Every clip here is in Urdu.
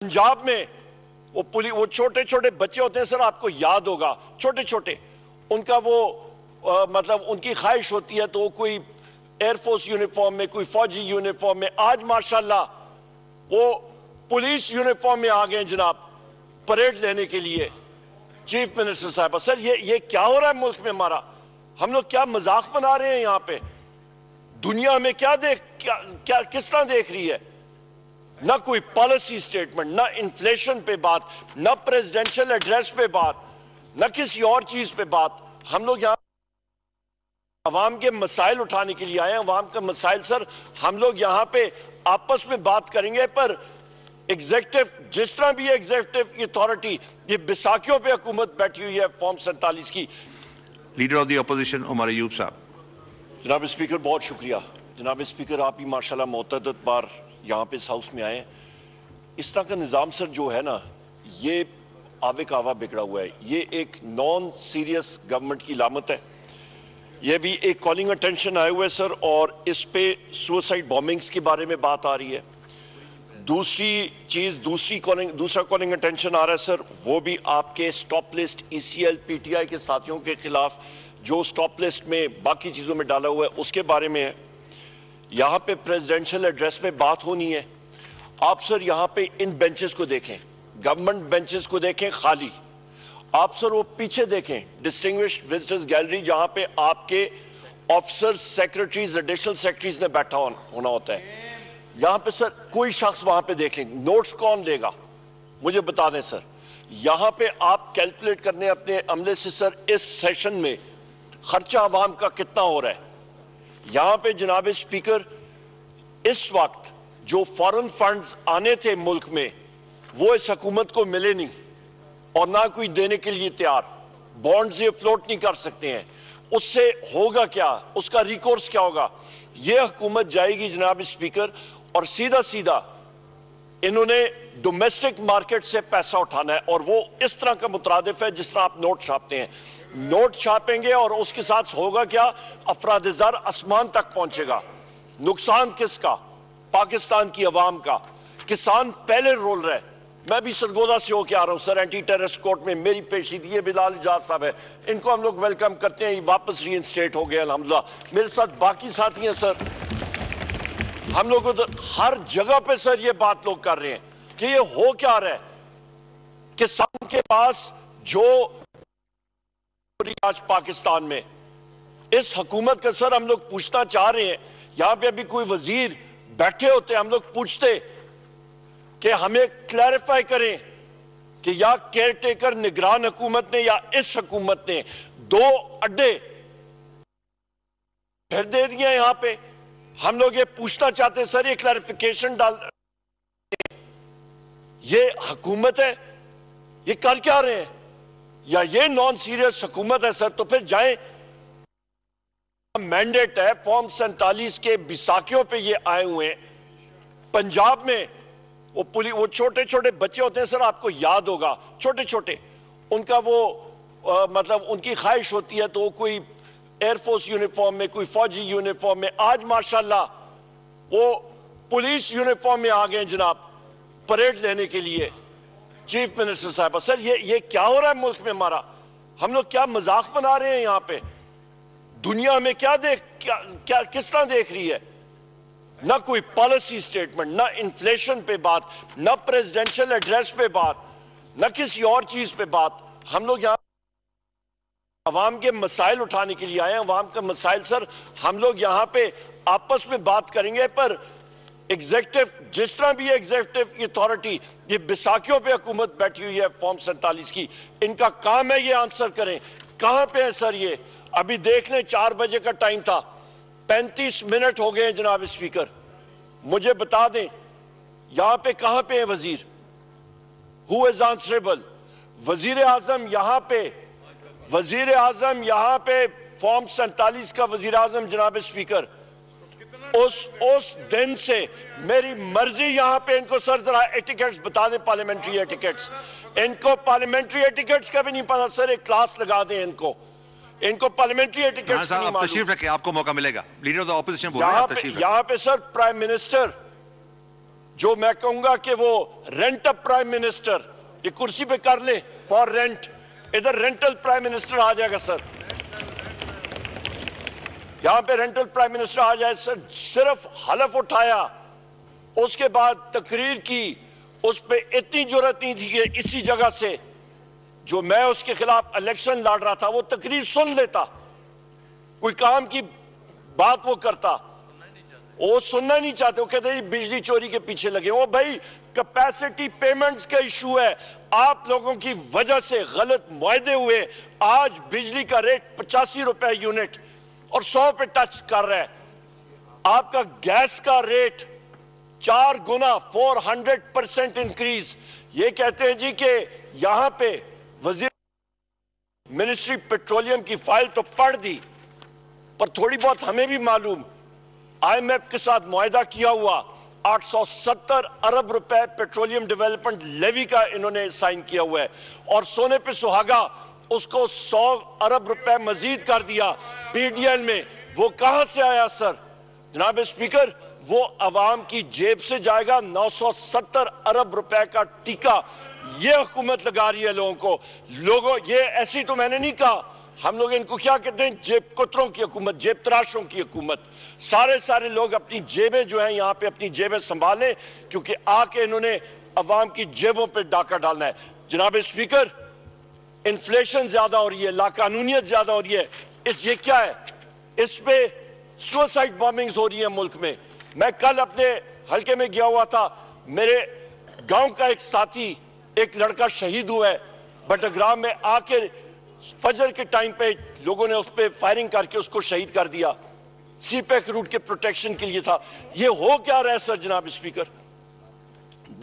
پنجاب میں وہ پولی وہ چھوٹے چھوٹے بچے ہوتے ہیں سر آپ کو یاد ہوگا چھوٹے چھوٹے۔ ان کا وہ آ، مطلب ان کی خواہش ہوتی ہے تو وہ کوئی ایئر فورس یونیفارم میں کوئی فوجی یونیفارم میں۔ آج ماشاءاللہ وہ پولیس یونیفارم میں آ گئے ہیں جناب پریڈ لینے کے لیے۔ چیف منسٹر صاحبہ سر یہ یہ کیا ہو رہا ہے ملک میں ہمارا؟ ہم لوگ کیا مذاق بنا رہے ہیں یہاں پہ؟ دنیا میں کیا دیکھ کیا, کیا کس طرح دیکھ رہی ہے؟ نہ کوئی پالیسی سٹیٹمنٹ نہ انفلیشن پہ بات نہ پریزیڈنشل ایڈریس پہ بات نہ کسی اور چیز پہ بات۔ ہم لوگ یہاں عوام کے مسائل اٹھانے کے لیے آئے ہیں۔ عوام کا مسائل سر ہم لوگ یہاں پہ آپس میں بات کریں گے پر ایگزیکٹو جس طرح بھی ایگزیکٹو اتھارٹی یہ بساکیوں پہ حکومت بیٹھی ہوئی ہے فارم سینتالیس کی۔ Leader of the opposition Umar Ayub صاحب۔ جناب اسپیکر بہت شکریہ۔ جناب اسپیکر آپ ہی ماشاءاللہ معتدد بار یہاں پہ اس ہاؤس میں آئے۔ اس طرح کا نظام سر جو ہے نا، یہ آوے کاوا بگڑا ہوا ہے۔ یہ ایک نان سیریس گورنمنٹ کی علامت ہے۔ یہ بھی ایک کالنگ اٹینشن آئے ہوئے سر اور اس پہ سوسائڈ بومنگز کے بارے میں بات آ رہی ہے۔ دوسری چیز، دوسری کالنگ دوسرا کالنگ اٹینشن آ رہا ہے سر، وہ بھی آپ کے stop list E C L P T I کے ساتھیوں کے خلاف، جو سٹاپ لسٹ میں باقی چیزوں میں ڈالا ہوا ہے، اس کے بارے میں ہے۔ یہاں پہ پریزیڈنشل ایڈریس میں بات ہونی ہے۔ آپ سر یہاں پہ ان بینچز کو دیکھیں۔ گورنمنٹ بینچز کو دیکھیں خالی۔ آپ سر وہ پیچھے دیکھیں۔ ڈسٹنگوشڈ وزٹرز گیلری جہاں پہ آپ کے آفیسر سیکرٹریز ایڈیشنل سیکرٹریز نے بیٹھا ہونا ہوتا ہے۔ یہاں پہ سر کوئی شخص وہاں پہ دیکھ لیں نوٹس کون لے گا؟ مجھے بتا دیں سر۔ یہاں پہ آپ کیلکولیٹ کرنے اپنے عملے سے سر اس سیشن میں خرچہ عوام کا کتنا ہو رہا ہے؟ یہاں پہ جناب اسپیکر اس وقت جو فورن فنڈز آنے تھے ملک میں، وہ اس حکومت کو ملے نہیں اور نہ کوئی دینے کے لیے تیار۔ بانڈز یہ فلوٹ نہیں کر سکتے ہیں۔ اس سے ہوگا کیا؟ اس کا ریکورس کیا ہوگا؟ یہ حکومت جائے گی جناب اسپیکر اور سیدھا سیدھا انہوں نے ڈومیسٹک مارکیٹ سے پیسہ اٹھانا ہے اور وہ اس طرح کا مترادف ہے جس طرح آپ نوٹ چھاپتے ہیں۔ نوٹ چھاپیں گے اور اس کے ساتھ ہوگا کیا؟ افراد زر اسمان تک پہنچے گا۔ نقصان کس کا؟ پاکستان کی عوام کا۔ کسان پہلے رول رہے۔ میں بھی سرگودا سے ہو کے آ رہا ہوں۔ سر، اینٹی ٹیرس کورٹ میں میری پیشی دی ہے بلال اجاز صاحب ہے۔ ان کو ہم لوگ ویلکم کرتے ہیں۔ یہ واپس ری انسٹیٹ ہو گئے، الحمدللہ۔ میرے ساتھ باقی ساتھی ہیں سر۔ ہم لوگ ہر جگہ پہ، سر، یہ بات لوگ کر رہے ہیں کہ یہ ہو کیا رہا ہے؟ کسان کے پاس جو آج پاکستان میں۔ اس حکومت کا سر ہم لوگ پوچھنا چاہ رہے ہیں۔ یہاں پہ ابھی کوئی وزیر بیٹھے ہوتے ہم لوگ پوچھتے کہ ہمیں کلیریفائی کریں کہ یا کیئر ٹیکر نگران حکومت نے یا اس حکومت نے دو اڈے پھر دے دیا یہاں پہ۔ ہم لوگ یہ پوچھنا چاہتے ہیں، سر یہ کلیریفیکیشن ڈال یہ حکومت ہے، یہ کر کیا رہے ہیں؟ یا یہ نان سیریس حکومت ہے سر، تو پھر جائیں۔ مینڈیٹ ہے فارم سینتالیس کے بساکیوں پہ یہ آئے ہوئے ہیں۔ پنجاب میں وہ پولی، وہ چھوٹے چھوٹے بچے ہوتے ہیں سر، آپ کو یاد ہوگا۔ چھوٹے چھوٹے۔ ان کا وہ مطلب ان کی خواہش ہوتی ہے تو وہ کوئی ایئر فورس یونیفارم میں، کوئی فوجی یونیفارم میں۔ آج ماشاءاللہ وہ پولیس یونیفارم میں آ گئے ہیں جناب، پریڈ لینے کے لیے۔ چیف منسٹر صاحبہ سر یہ یہ کیا ہو رہا ہے ملک میں ہمارا؟ ہم لوگ کیا مذاق بنا رہے ہیں یہاں پہ؟ دنیا میں کیا دیکھ کیا, کیا کس طرح دیکھ رہی ہے؟ نہ کوئی پالیسی سٹیٹمنٹ نہ انفلیشن پہ بات نہ پریزیڈنشل ایڈریس پہ بات نہ کسی اور چیز پہ بات۔ ہم لوگ یہاں عوام کے مسائل اٹھانے کے لیے آئے ہیں۔ عوام کا مسائل سر ہم لوگ یہاں پہ آپس میں بات کریں گے پر ایگزیکٹو جس طرح بھی ایگزیکٹو اتھارٹی یہ بساکیوں پہ حکومت بیٹھی ہوئی ہے فارم سینتالیس کی، ان کا کام ہے یہ آنسر کریں۔ کہاں پہ ہے سر یہ؟ ابھی دیکھ لیں، چار بجے کا ٹائم تھا۔ پینتیس منٹ ہو گئے ہیں جناب اسپیکر مجھے بتا دیں، یہاں پہ کہاں پہ ہے وزیر؟ ہو از آنسریبل وزیر اعظم یہاں پہ۔ وزیر اعظم یہاں پہ فارم سینتالیس کا وزیر اعظم جناب اسپیکر اس اس دن سے میری مرضی یہاں پہ ان کو سر ذرا ایٹیکٹس بتا دیں پارلیمنٹری ایٹیکٹس ان کو پارلیمنٹری ایٹیکٹس کا بھی نہیں پتا سر ایک کلاس لگا دیں ان کو۔ ان کو پارلیمنٹری ایٹیکٹس نہیں معلوم۔ تشریف رکھیں آپ کو موقع ملے گا۔ لیڈر آف دا اپوزیشن بول رہے ہیں یہاں پہ تشریف رکھیں۔ یہاں پہ سر پرائم منسٹر یہاں پہ رینٹل پرائم منسٹر آ جائے سر، صرف حلف اٹھایا، اس کے بعد تقریر کی، اس پہ اتنی جرت نہیں تھی کہ اسی جگہ سے جو میں اس کے خلاف الیکشن لڑ رہا تھا، وہ تقریر سن لیتا۔ کوئی کام کی بات وہ کرتا۔ وہ سننا نہیں چاہتے، وہ کہتے بجلی چوری کے پیچھے لگے۔ وہ بھائی کپیسٹی پیمنٹس کا ایشو ہے۔ آپ لوگوں کی وجہ سے غلط معاہدے ہوئے۔ آج بجلی کا ریٹ پچاسی روپے یونٹ۔ اور سو پہ ٹچ کر رہے ہیں۔ آپ کا گیس کا ریٹ چار گنا فور ہنڈریڈ پرسینٹ انکریز۔ یہ کہتے ہیں جی کہ یہاں پہ وزیر منسٹری پیٹرولیم کی فائل تو پڑھ دی، پر تھوڑی بہت ہمیں بھی معلوم۔ آئی ایم ایف کے ساتھ معاہدہ کیا ہوا، آٹھ سو ستر ارب روپے پیٹرولیم ڈیولپمنٹ لیوی کا انہوں نے سائن کیا ہوا ہے۔ اور سونے پہ سہاگا اس کو سو ارب روپے مزید کر دیا پی ڈی ایل میں۔ وہ کہاں سے آیا سر؟ جناب اسپیکر وہ عوام کی جیب سے جائے گا۔ نو سو ستر ارب روپے کا ٹیکہ۔ یہ حکومت لگا رہی ہے لوگوں کو۔ لوگوں، یہ ایسی تو میں نے نہیں کہا۔ ہم لوگ ان کو کیا کہتے ہیں؟ جیب کتروں کی حکومت، جیب تراشوں کی حکومت۔ سارے سارے لوگ اپنی جیبیں جو ہیں یہاں پہ اپنی جیبیں سنبھالیں، کیونکہ آ کے انہوں نے عوام کی جیبوں پہ ڈاکہ ڈالنا ہے۔ جناب اسپیکر انفلیشن زیادہ ہو رہی ہے، لاقانونیت زیادہ ہو رہی ہے۔ اس یہ کیا ہے؟ اس پہ سوسائڈ بامنگز ہو رہی ہیں ملک میں۔ میں کل اپنے حلقے میں گیا ہوا تھا۔ میرے گاؤں کا ایک ساتھی، ایک لڑکا شہید ہوا ہے۔ بٹگرام میں آ کے فجر کے ٹائم پہ لوگوں نے اس پہ فائرنگ کر کے اس کو شہید کر دیا۔ سی پیک روٹ کے پروٹیکشن کے لیے تھا۔ یہ ہو کیا رہا ہے سر جناب speaker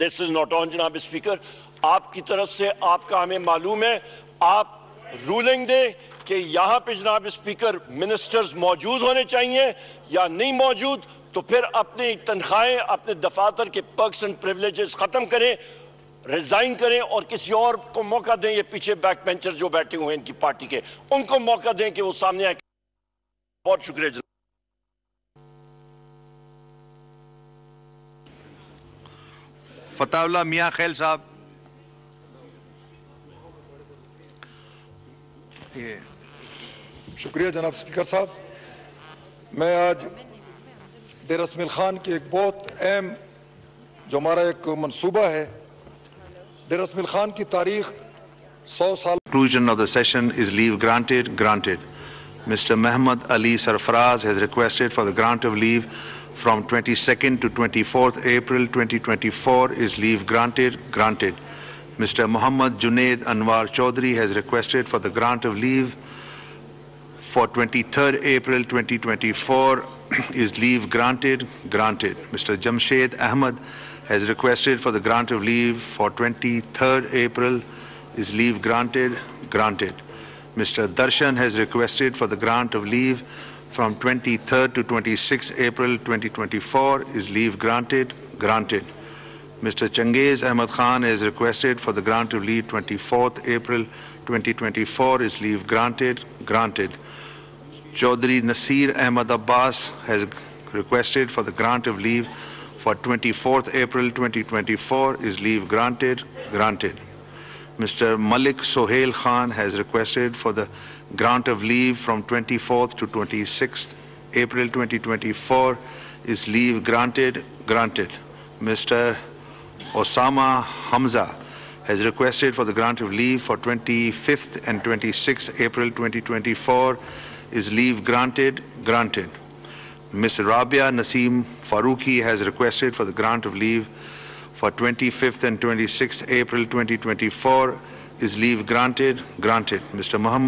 this is not on جناب اسپیکر. آپ کی طرف سے آپ کا ہمیں معلوم ہے، آپ رولنگ دیں کہ یہاں پہ جناب اسپیکر منسٹرز موجود ہونے چاہیے یا نہیں موجود، تو پھر اپنی تنخواہیں، اپنے دفاتر کے پرکس اینڈ پریولیجز ختم کریں ریزائن کریں اور کسی اور کو موقع دیں یہ پیچھے بیک بینچر جو بیٹھے ہوئے ہیں ان کی پارٹی کے۔ ان کو موقع دیں کہ وہ سامنے آئے۔ بہت شکریہ جناب۔ فتح اللہ میاں خیل صاحب۔ شکریہ جناب سپیکر صاحب۔ میں آج دیر اسمیل خان کے ایک بہت اہم جو ہمارا ایک منصوبہ ہے دیر اسمیل خان کی تاریخ سو سال۔ Conclusion of the session is leave granted granted mister Muhammad Ali Sarfaraz has requested for the grant of leave from 22nd to 24th April 2024 is leave granted, granted. Mr. Muhammad Junaid Anwar Chaudhry has requested for the grant of leave for 23rd April 2024 is leave granted, granted. Mr. Jamshed Ahmad has requested for the grant of leave for 23rd April is leave granted, granted. Mr. Darshan has requested for the grant of leave from 23rd to 26th April 2024 is leave granted, granted. Mr. Changiz Ahmad Khan has requested for the grant of leave 24th April 2024 is leave granted, granted. Chaudhry Nasir Ahmad Abbas has requested for the grant of leave for 24th April 2024 is leave granted, granted. Mr. Malik Sohail Khan has requested for the grant of leave from 24th to 26th April 2024 is leave granted, granted. Mr. Osama Hamza has requested for the grant of leave for 25th and 26th April 2024 is leave granted, granted. Ms. Rabia Naseem Faruqi has requested for the grant of leave for 25th and 26th April 2024 is leave granted, granted. Mr. Muhammad